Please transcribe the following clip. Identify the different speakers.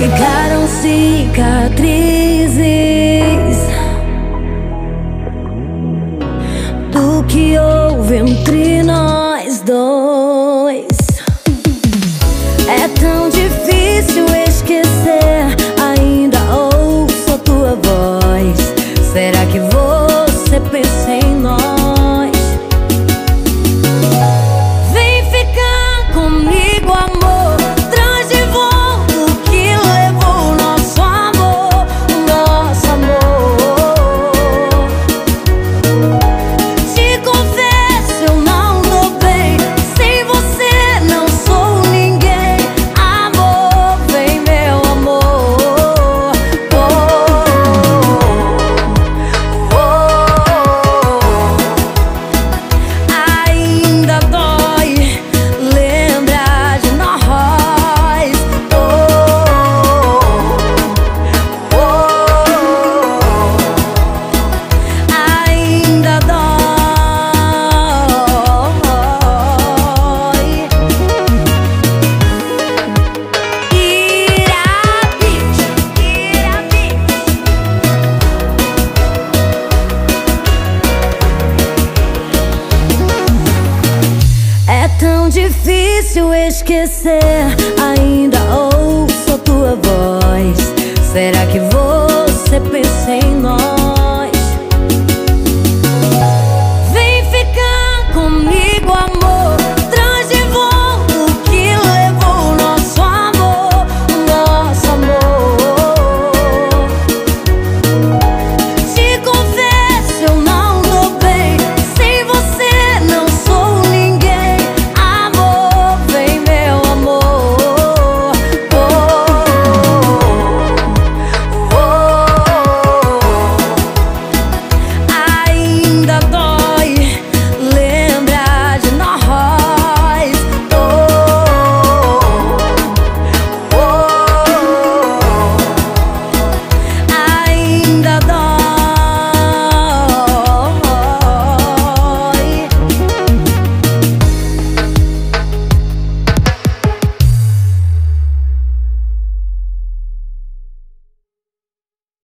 Speaker 1: Ficaram cicatrizes do que houve entre nós dois. tão difícil esquecer. Ainda ouço a tua voz. Será que vou